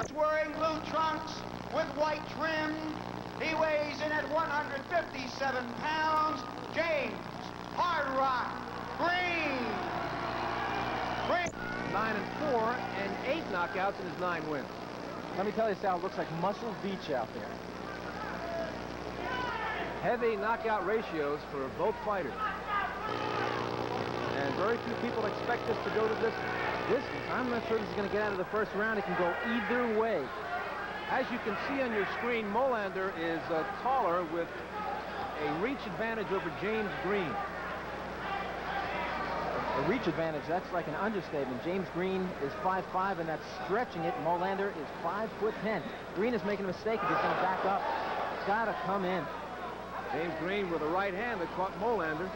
He's wearing blue trunks with white trim. He weighs in at 157 pounds. James Hard Rock Green. Green. Nine and four and eight knockouts in his nine wins. Let me tell you, Sal, it looks like Muscle Beach out there. Heavy knockout ratios for both fighters. And very few people expect this to go to this distance. I'm not sure this is going to get out of the first round. It can go either way. As you can see on your screen, Molander is uh, taller with a reach advantage over James Green. A reach advantage, that's like an understatement. James Green is 5'5", and that's stretching it. Molander is 5 foot 10. Green is making a mistake if he's going to back up. It's got to come in. James Green with a right hand that caught Molander.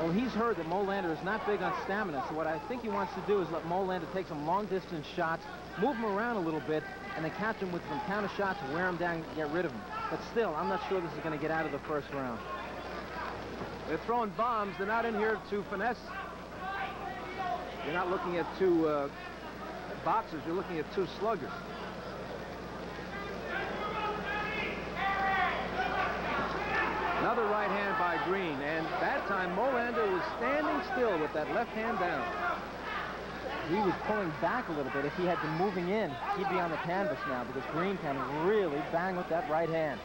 Well, he's heard that Molander is not big on stamina, so what I think he wants to do is let Molander take some long-distance shots, move him around a little bit, and then catch him with some counter shots, wear him down, get rid of him. But still, I'm not sure this is going to get out of the first round. They're throwing bombs. They're not in here to finesse. You're not looking at two uh, boxers. You're looking at two sluggers. Another right hand by Green, and that time Molander was standing still with that left hand down. He was pulling back a little bit. If he had been moving in, he'd be on the canvas now because Green can really bang with that right hand.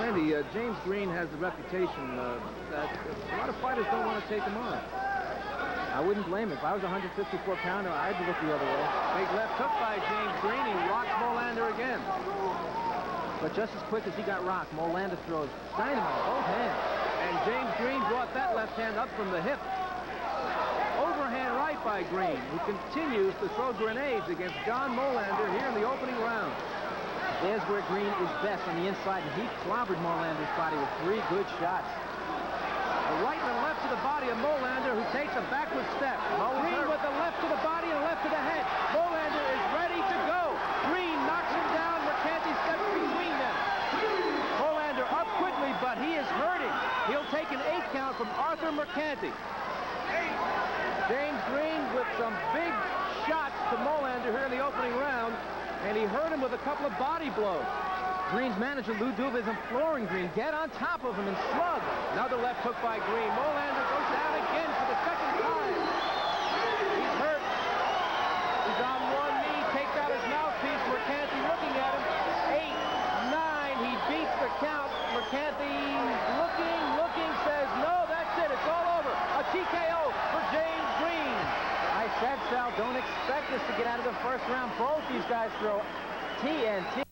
Randy, uh, James Green has the reputation uh, that a lot of fighters don't want to take him on. I wouldn't blame him. If I was a 154-pounder, I'd look the other way. Big left hook by James Green. He rocks Molander again. But just as quick as he got rocked, Molander throws dynamite, both hands. And James Green brought that left hand up from the hip. Overhand right by Green, who continues to throw grenades against John Molander here in the opening round. There's where Green is best on the inside, and he clobbered Molander's body with three good shots. A right and a left to the body of Molander, who takes a backward step. Green with the left to the body and left to the head. Molander is ready to go. Green knocks him down. Mercante steps between them. Molander up quickly, but he is hurting. He'll take an eight count from Arthur Mercante. James Green with some big shots to Molander here in the opening round and he hurt him with a couple of body blows. Green's manager, Lou Duva, is imploring Green, get on top of him and slug. Another left hook by Green. Molander goes down again for the second time. He's hurt. He's on one knee, takes out his mouthpiece. Mercante looking at him. Eight, nine, he beats the count. Mercante looking, looking, says, no, that's it, it's all over. A TKO for James Green. I said, Sal, don't expect this to get out of the first round. Both these guys throw TNT.